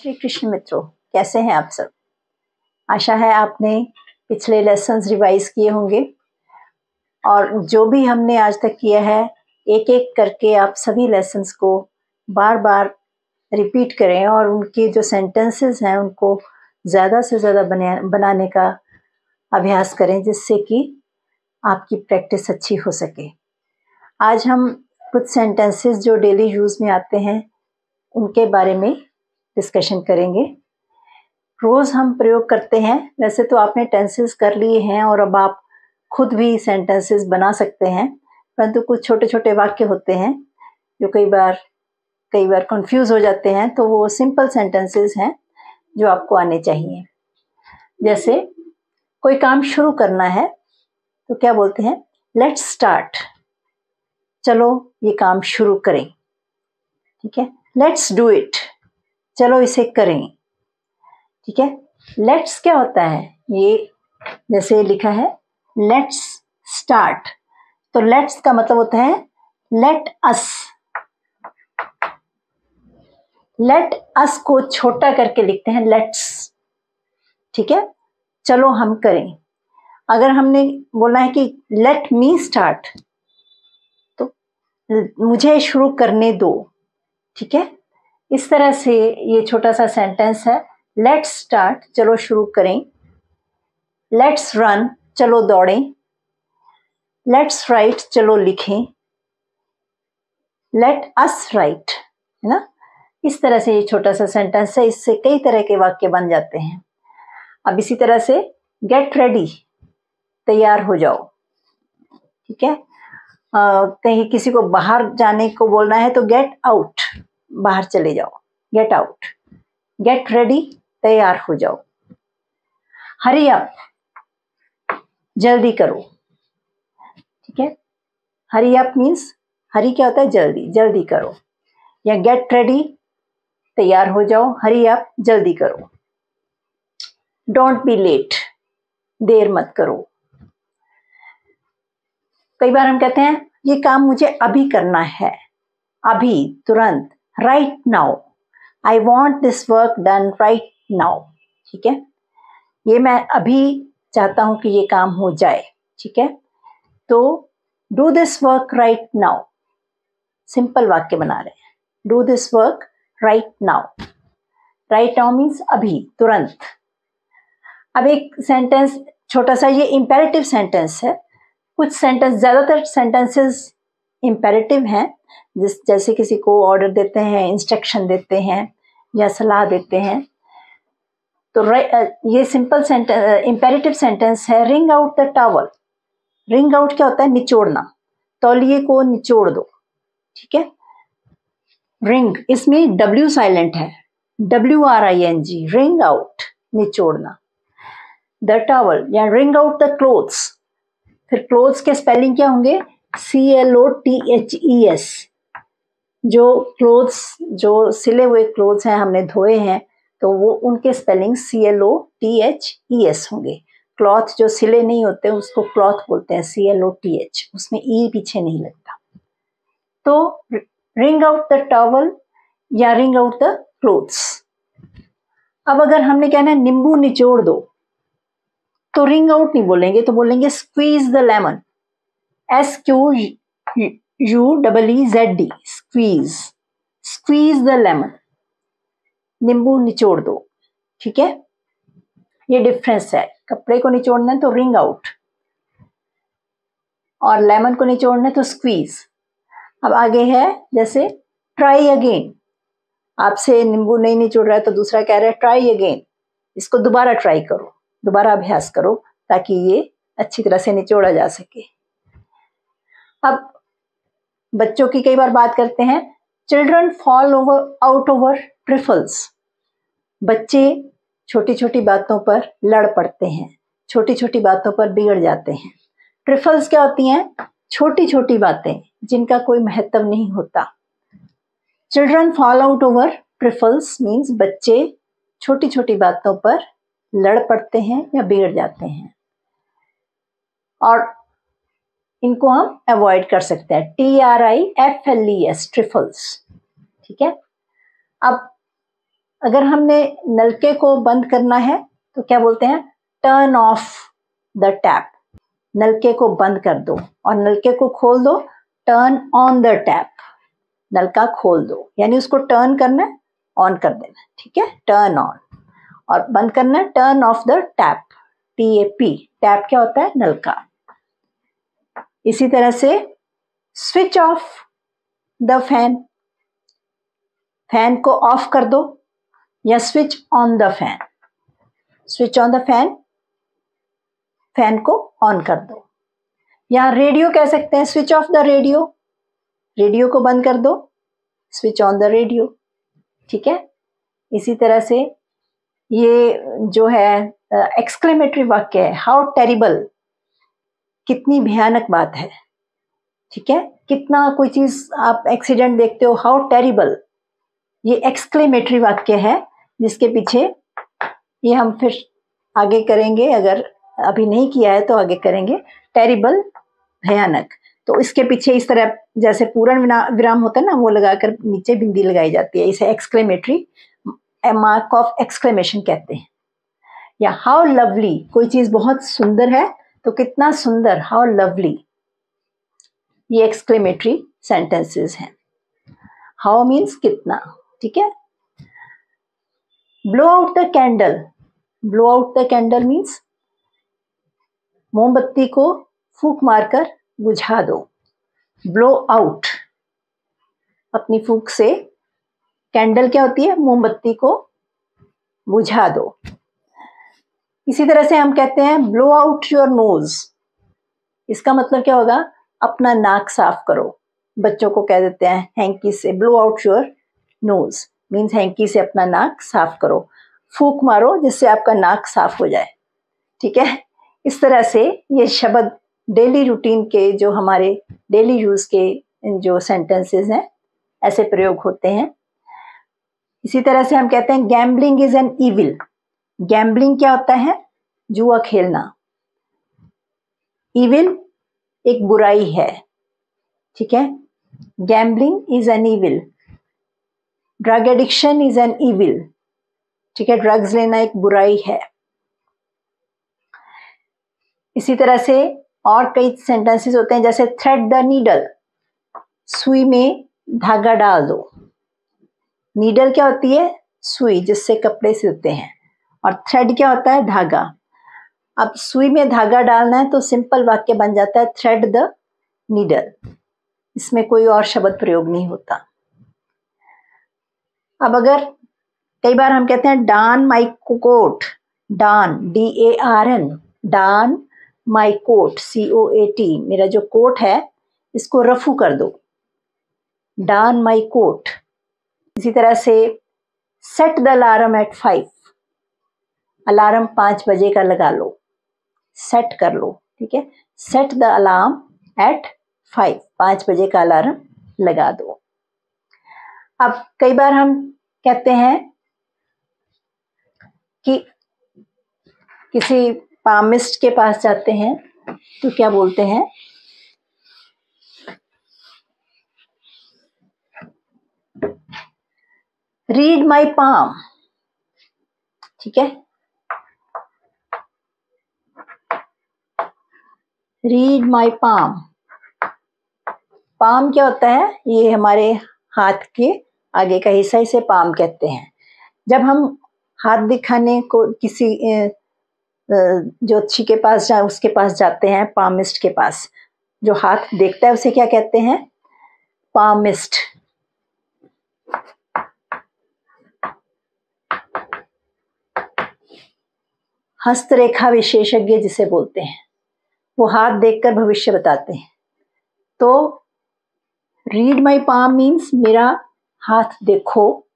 श्री कृष्ण मित्रों, कैसे हैं आप सब? आशा है आपने पिछले लेसन्स रिवाइज किए होंगे। और जो भी हमने आज तक किया है एक एक करके आप सभी लेसन्स को बार बार रिपीट करें और उनके जो सेंटेंसेस हैं, उनको ज़्यादा से ज़्यादा बने, बनाने का अभ्यास करें जिससे कि आपकी प्रैक्टिस अच्छी हो सके। आज हम कुछ सेंटेंसेस जो डेली यूज़ में आते हैं, उनके बारे में डिस्कशन करेंगे। रोज़ हम प्रयोग करते हैं। वैसे तो आपने टेंसेस कर लिए हैं और अब आप खुद भी सेंटेंसेस बना सकते हैं, परंतु कुछ छोटे छोटे वाक्य होते हैं, जो कई बार कई बार कंफ्यूज हो जाते हैं तो वो सिंपल सेंटेंसेस हैं, जो आपको आने चाहिए। जैसे, कोई काम शुरू करना है तो क्या बोलते हैं? लेट्स स्टार्ट चलो, ये काम शुरू करें। ठीक है? लेट्स डू इट चलो इसे करें। ठीक है? लेट्स क्या होता है? ये जैसे लिखा है लेट्स स्टार्ट तो लेट्स का मतलब होता है लेट अस लेट अस को छोटा करके लिखते हैं लेट्स ठीक है? चलो हम करें। अगर हमने बोला है कि लेट मी स्टार्ट तो मुझे शुरू करने दो। ठीक है? इस तरह से ये छोटा सा सेंटेंस है। लेट्स स्टार्ट चलो शुरू करें। लेट्स रन चलो दौड़ें। लेट्स राइट चलो लिखें। लेट अस राइट है ना? इस तरह से ये छोटा सा सेंटेंस है। इससे कई तरह के वाक्य बन जाते हैं। अब इसी तरह से गेट रेडी तैयार हो जाओ। ठीक है? कहीं किसी को बाहर जाने को बोलना है तो गेट आउट बाहर चले जाओ। गेट आउट गेट रेडी तैयार हो जाओ। हरी अप जल्दी करो। ठीक है? हरी अप मीन्स हरी क्या होता है? जल्दी जल्दी करो। या गेट रेडी तैयार हो जाओ। हरी अप जल्दी करो। डोंट बी लेट देर मत करो। कई बार हम कहते हैं, ये काम मुझे अभी करना है। अभी, तुरंत। Right now I want this work done right now ठीक है? ये मैं अभी चाहता हूँ कि ये काम हो जाए। ठीक है? तो do this work right now simple वाक्य बना रहे हैं। Do this work right now right now means अभी, तुरंत। अब एक सेंटेंस छोटा सा ये इंपेरेटिव सेंटेंस है। कुछ सेंटेंस ज़्यादातर सेंटेंसेस इंपेरेटिव हैं। जिस, जैसे किसी को ऑर्डर देते हैं इंस्ट्रक्शन देते हैं, या सलाह देते हैं। तो ये सिंपल सेंटेंस इंपेरेटिव सेंटेंस है wring out the towel wring out क्या होता है? निचोड़ना। तौलिए को निचोड़ दो। ठीक है? रिंग इसमें डब्ल्यू साइलेंट है। W R I N G wring out निचोड़ना। The towel या रिंग आउट द क्लोथ्स फिर क्लोथ्स के स्पेलिंग क्या होंगे? C L O T H E S जो क्लोथ्स जो सिले हुए क्लोथ्स हैं, हमने धोए हैं तो वो उनके spelling C L O T H E S होंगे। क्लॉथ जो सिले नहीं होते, उसको क्लॉथ बोलते हैं C L O T H उसमें ई e पीछे नहीं लगता। तो रिंग आउट द टॉवल या रिंग आउट द क्लोथ्स अब अगर हमने कहना है नींबू निचोड़ दो तो रिंग आउट नहीं बोलेंगे तो बोलेंगे squeeze the lemon S Q U double E Z D squeeze squeeze the lemon नींबू निचोड़ दो, ठीक है? ये डिफरेंस है। कपड़े को निचोड़ना है तो रिंग आउट और लेमन को निचोड़ना है तो स्क्वीज अब आगे है, जैसे ट्राई अगेन आपसे नींबू नहीं निचोड़ रहा है तो दूसरा कह रहा है ट्राई अगेन इसको दोबारा ट्राई करो, दोबारा अभ्यास करो ताकि ये अच्छी तरह से निचोड़ा जा सके। अब बच्चों की कई बार बात करते हैं children fall over out over trifles बच्चे छोटी छोटी बातों पर लड़ पड़ते हैं छोटी छोटी बातों पर बिगड़ जाते हैं। ट्रिफल्स क्या होती हैं? छोटी छोटी बातें, जिनका कोई महत्व नहीं होता। Children fall out over trifles means बच्चे छोटी छोटी बातों पर लड़ पड़ते हैं या बिगड़ जाते हैं। और इनको हम अवॉइड कर सकते हैं। T R I F L E S trifles ठीक है? अब अगर हमने नलके को बंद करना है तो क्या बोलते हैं? टर्न ऑफ़ द टैप नलके को बंद कर दो और नलके को खोल दो। टर्न ऑन द टैप नलका खोल दो। यानी उसको टर्न करना है ऑन कर देना ठीक है? टर्न ऑन और बंद करना है turn off the tap T A P tap क्या होता है? नलका। इसी तरह से switch off the fan fan को ऑफ़ कर दो या switch on the fan switch on the fan fan को ऑन कर दो. या रेडियो कह सकते हैं switch off the radio radio को बंद कर दो स्विच ऑन द रेडियो ठीक है? इसी तरह से ये जो है एक्सक्लेमेटरी वाक्य है. हाउ टेरिबल कितनी भयानक बात है। ठीक है? कितना कोई चीज़ आप एक्सीडेंट देखते हो हाउ टेरिबल ये एक्सक्लेमेटरी वाक्य है, जिसके पीछे ये हम फिर आगे करेंगे, अगर अभी नहीं किया है तो आगे करेंगे। टेरिबल भयानक। तो इसके पीछे इस तरह जैसे पूर्ण विराम होता है ना, वो लगाकर नीचे बिंदी लगाई जाती है, इसे एक्सक्लेमेटरी मार्क ऑफ़ एक्सक्लेमेशन कहते हैं। या हाउ लवली कोई चीज़ बहुत सुंदर है तो कितना सुंदर हाउ लवली ये एक्सक्लेमेटरी सेंटेंसेस हैं। हाउ मीन्स कितना, ठीक है? Blow out the candle blow out the candle means मोमबत्ती को फूक मारकर बुझा दो। ब्लो आउट अपनी फूक से कैंडल क्या होती है? मोमबत्ती को बुझा दो। इसी तरह से हम कहते हैं ब्लो आउट योर नोज़ इसका मतलब क्या होगा? अपना नाक साफ़ करो। बच्चों को कह देते हैं हैंकी से blow out your nose means hanky से अपना नाक साफ़ करो। फूक मारो जिससे आपका नाक साफ़ हो जाए। ठीक है? इस तरह से ये शब्द डेली रूटीन के जो हमारे डेली यूज़ के जो सेंटेंसेस हैं, ऐसे प्रयोग होते हैं। इसी तरह से हम कहते हैं gambling is an evil gambling क्या होता है? जुआ खेलना। इविल एक बुराई है। ठीक है? Gambling is an evil drug addiction is an evil ठीक है? ड्रग्स लेना एक बुराई है। इसी तरह से और कई सेंटेंसेस होते हैं, जैसे थ्रेड द नीडल सुई में धागा डाल दो। नीडल क्या होती है? सुई, जिससे कपड़े सिलते हैं। और थ्रेड क्या होता है? धागा। अब सुई में धागा डालना है तो सिंपल वाक्य बन जाता है थ्रेड द नीडल इसमें कोई और शब्द प्रयोग नहीं होता। अब अगर कई बार हम कहते हैं don my coat don D A R N don my coat C O A T मेरा जो कोट है, इसको रफू कर दो। डान माई कोट इसी तरह से set the alarm at five alarm पाँच बजे का लगा लो। सेट कर लो, ठीक है? Set the alarm at five, पाँच बजे का अलार्म लगा दो। अब कई बार हम कहते हैं कि किसी पामिस्ट के पास जाते हैं तो क्या बोलते हैं? रीड माई पाम ठीक है? रीड माई पाम पाम क्या होता है? ये हमारे हाथ के आगे का हिस्सा, इसे पाम कहते हैं। जब हम हाथ दिखाने को किसी ज्योतिषी के पास जा, उसके पास जाते हैं पामिस्ट के पास, जो हाथ देखता है, उसे क्या कहते हैं? पामिस्ट हस्तरेखा विशेषज्ञ जिसे बोलते हैं। वो हाथ देखकर भविष्य बताते हैं। तो रीड माई पाम मीन्स मेरा हाथ देखो,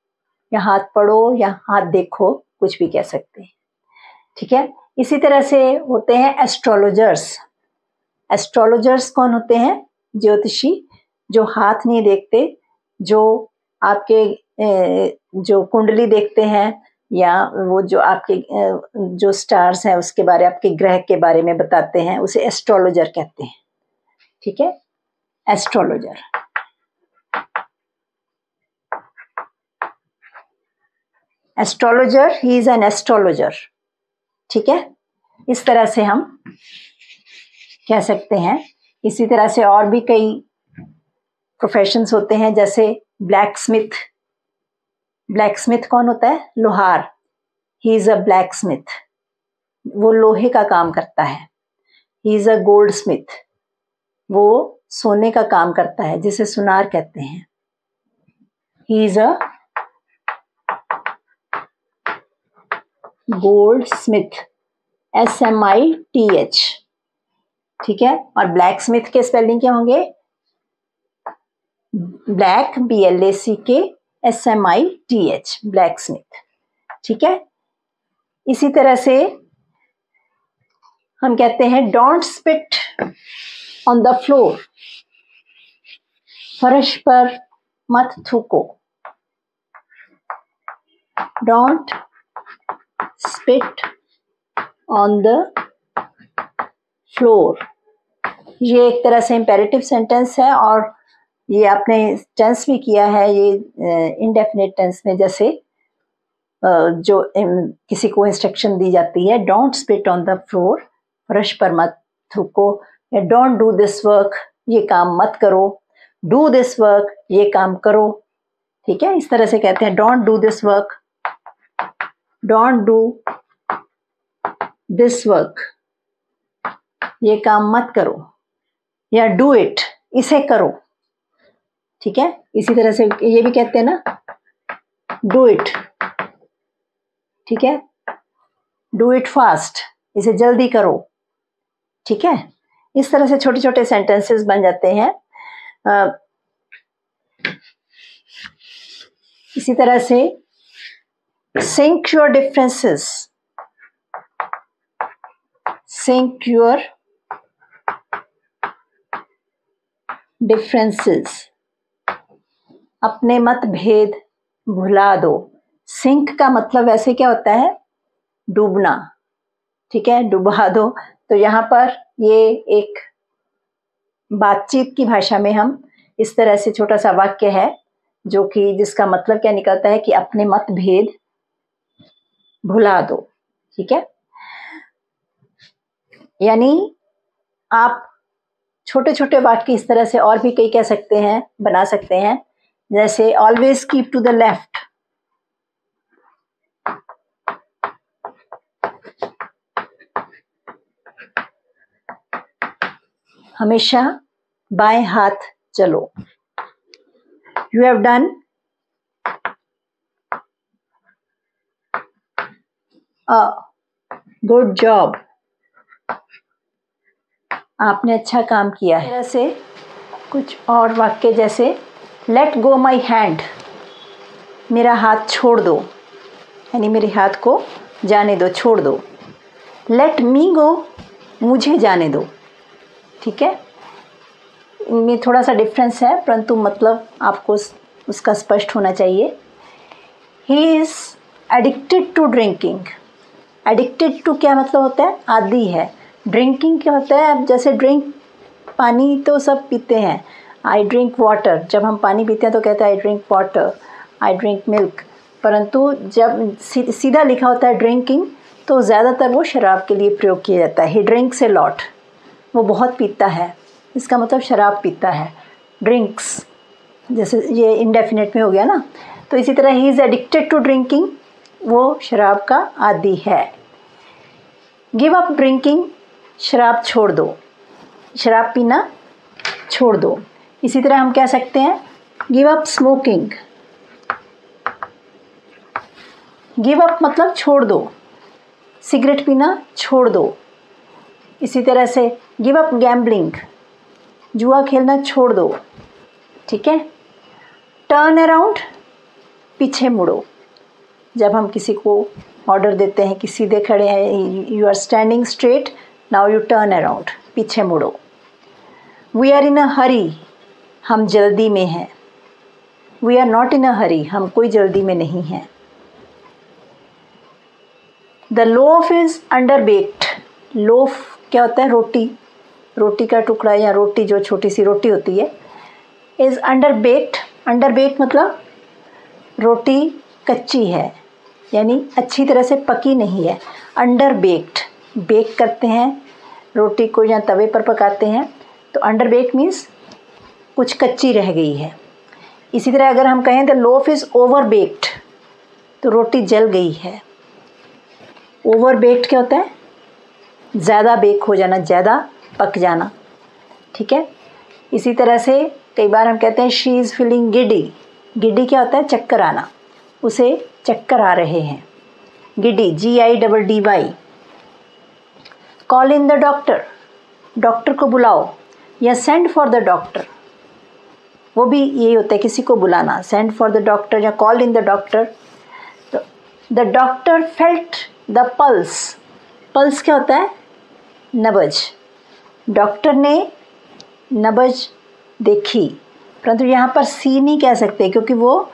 या हाथ पढ़ो, या हाथ देखो, कुछ भी कह सकते हैं। ठीक है? इसी तरह से होते हैं एस्ट्रोलॉजर्स एस्ट्रोलॉजर्स कौन होते हैं? ज्योतिषी, जो हाथ नहीं देखते, जो आपके जो कुंडली देखते हैं या वो जो आपके जो स्टार्स हैं उसके बारे, आपके ग्रह के बारे में बताते हैं, उसे एस्ट्रोलॉजर कहते हैं। ठीक है? Astrologer astrologer he is an astrologer ठीक है? इस तरह से हम कह सकते हैं। इसी तरह से और भी कई प्रोफेशंस होते हैं, जैसे ब्लैक स्मिथ ब्लैक स्मिथ कौन होता है? लोहार। He is a black Smith वो लोहे का काम करता है। He is a gold Smith वो सोने का काम करता है, जिसे सुनार कहते हैं। He is a goldsmith S M I T H ठीक है? और ब्लैक स्मिथ के स्पेलिंग क्या होंगे? Black B L A C K S M I T H blacksmith ठीक है? इसी तरह से हम कहते हैं don't spit on the floor फर्श पर मत थूको। Don't spit on the floor ये एक तरह से इम्पेरेटिव सेंटेंस है और ये आपने टेंस भी किया है, ये इनडेफिनेट टेंस में जैसे जो किसी को इंस्ट्रक्शन दी जाती है don't spit on the floor फर्श पर मत थूको डोंट डू दिस वर्क ये काम मत करो डू दिस वर्क ये काम करो, ठीक है? इस तरह से कहते हैं don't do this work don't do this work ये काम मत करो, या डू इट इसे करो। ठीक है? इसी तरह से ये भी कहते हैं ना डू इट ठीक है? डू इट फास्ट इसे जल्दी करो। ठीक है? इस तरह से छोटे छोटे सेंटेंसेस बन जाते हैं। आ, इसी तरह से sink your differences. Sink your differences. अपने मतभेद भुला दो। सिंक का मतलब वैसे क्या होता है? डूबना। ठीक है? डुबा दो। तो यहाँ पर ये एक बातचीत की भाषा में हम इस तरह से छोटा सा वाक्य है, जो कि जिसका मतलब क्या निकलता है कि अपने मतभेद भुला दो। ठीक है? यानी आप छोटे छोटे वाक्य इस तरह से और भी कई कह सकते हैं, बना सकते हैं। जैसे always keep to the left हमेशा बाएँ हाथ चलो। You have done a good job आपने अच्छा काम किया है। से कुछ और वाक्य जैसे लेट गो माई हैंड मेरा हाथ छोड़ दो। यानी मेरे हाथ को जाने दो, छोड़ दो। लेट मी गो मुझे जाने दो। ठीक है? इनमें थोड़ा सा डिफरेंस है, परंतु मतलब आपको उसका स्पष्ट होना चाहिए। He is addicted to drinking addicted to क्या मतलब होता है? आदि है। ड्रिंकिंग क्या होता है? अब जैसे ड्रिंक पानी तो सब पीते हैं। आई ड्रिंक वाटर जब हम पानी पीते हैं तो कहते हैं I drink water I drink milk परंतु जब सीधा लिखा होता है ड्रिंकिंग तो ज़्यादातर वो शराब के लिए प्रयोग किया जाता है. ही ड्रिंक से लॉट वो बहुत पीता है. इसका मतलब शराब पीता है. ड्रिंक्स जैसे ये इंडेफिनेट में हो गया ना? तो इसी तरह he is addicted to drinking वो शराब का आदि है. गिव अप ड्रिंकिंग शराब छोड़ दो. शराब पीना छोड़ दो. इसी तरह हम कह सकते हैं give up smoking give up मतलब छोड़ दो। सिगरेट पीना छोड़ दो। इसी तरह से गिव अप गैम्बलिंग जुआ खेलना छोड़ दो। ठीक है? टर्न अराउंड पीछे मुड़ो। जब हम किसी को ऑर्डर देते हैं कि सीधे खड़े हैं you are standing straight now you turn around पीछे मुड़ो। We are in a hurry हम जल्दी में हैं। We are not in a hurry हम कोई जल्दी में नहीं हैं। The loaf is under baked loaf क्या होता है? रोटी। रोटी का टुकड़ा या रोटी, जो छोटी सी रोटी होती है is under baked under baked मतलब रोटी कच्ची है, यानी अच्छी तरह से पकी नहीं है। अंडर बेक्ड बेक करते हैं, रोटी को या तवे पर पकाते हैं तो अंडर बेक मीन्स कुछ कच्ची रह गई है। इसी तरह अगर हम कहें the loaf is over baked तो रोटी जल गई है। ओवर बेक्ड क्या होता है? ज़्यादा बेक हो जाना, ज़्यादा पक जाना। ठीक है? इसी तरह से कई बार हम कहते हैं she is feeling giddy giddy क्या होता है? चक्कर आना। उसे चक्कर आ रहे हैं। Giddy G I double D Y call in the doctor doctor को बुलाओ या सेंड फॉर द डॉक्टर वो भी यही होता है, किसी को बुलाना। सेंड फॉर द डॉक्टर या कॉल इन द डॉक्टर तो the doctor felt the pulse pulse क्या होता है? नबज। डॉक्टर ने नबज देखी। परंतु यहाँ पर सी नहीं कह सकते, क्योंकि वो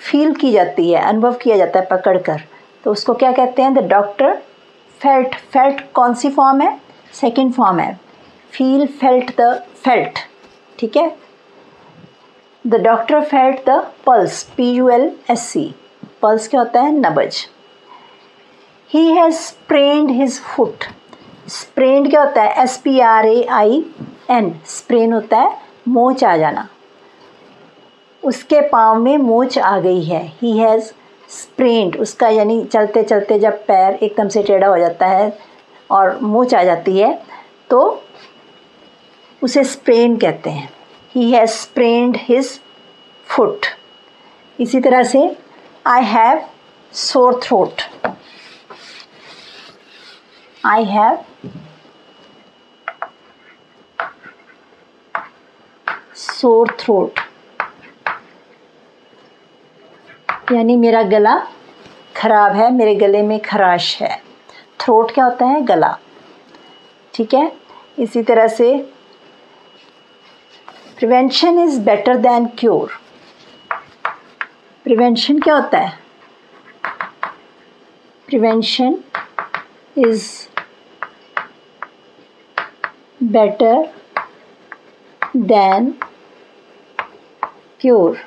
फील की जाती है, अनुभव किया जाता है पकड़ कर तो उसको क्या कहते हैं? द डॉक्टर फेल्ट फेल्ट कौन सी फॉर्म है? सेकेंड फॉर्म है। फील फेल्ट द फेल्ट ठीक है? The doctor felt the pulse P U L S E pulse क्या होता है? नबज. He has sprained his foot sprained क्या होता है? S P R A I N sprain होता है मोच आ जाना. उसके पाँव में मोच आ गई है. ही हैज़ स्प्रेंड उसका यानी चलते चलते जब पैर एकदम से टेढ़ा हो जाता है और मोच आ जाती है तो उसे स्प्रेन कहते हैं. He has sprained his foot इसी तरह से I have sore throat I have sore throat यानी मेरा गला ख़राब है, मेरे गले में खराश है। थ्रोट क्या होता है? गला। ठीक है? इसी तरह से prevention is better than cure prevention क्या होता है? Prevention is better than cure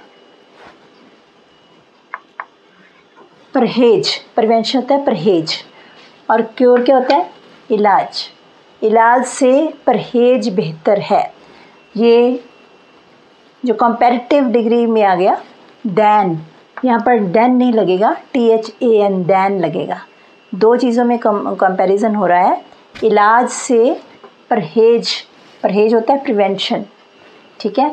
परहेज प्रिवेंशन होता है परहेज और क्योर क्या होता है? इलाज. इलाज से परहेज बेहतर है. ये जो कंपैरेटिव डिग्री में आ गया दैन यहाँ पर डैन नहीं लगेगा T H A N than लगेगा. दो चीज़ों में कंपैरिजन हो रहा है. इलाज से परहेज परहेज होता है प्रिवेंशन ठीक है?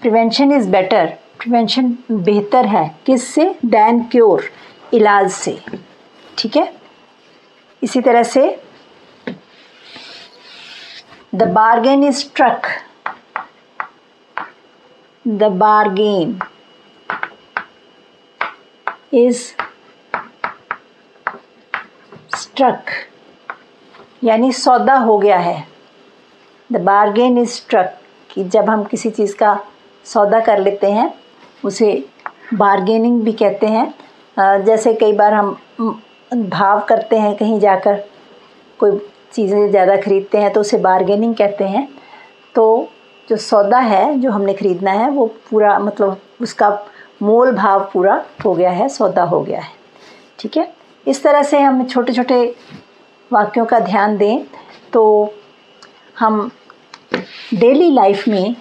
प्रिवेंशन इज़ बेटर प्रिवेंशन बेहतर है. किस से दैन क्योर इलाज से. ठीक है? इसी तरह से the bargain is truck the bargain is struck यानी सौदा हो गया है। द बारगेन इज़ स्ट्रक कि जब हम किसी चीज़ का सौदा कर लेते हैं, उसे बारगेनिंग भी कहते हैं। जैसे कई बार हम भाव करते हैं कहीं जाकर, कोई चीज़ें ज़्यादा ख़रीदते हैं तो उसे बारगेनिंग कहते हैं। तो जो सौदा है, जो हमने ख़रीदना है, वो पूरा मतलब उसका मोल भाव पूरा हो गया है, सौदा हो गया है। ठीक है? इस तरह से हम छोटे छोटे वाक्यों का ध्यान दें तो हम डेली लाइफ में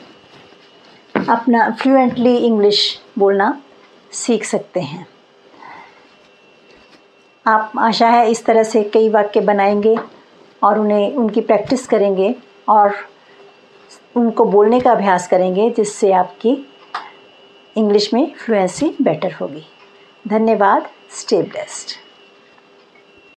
अपना फ्लुएंटली इंग्लिश बोलना सीख सकते हैं। आप आशा है इस तरह से कई वाक्य बनाएँगे और उन्हें, उनकी प्रैक्टिस करेंगे और उनको बोलने का अभ्यास करेंगे, जिससे आपकी इंग्लिश में फ्लुएंसी बेटर होगी। धन्यवाद स्टे ब्लेस्ड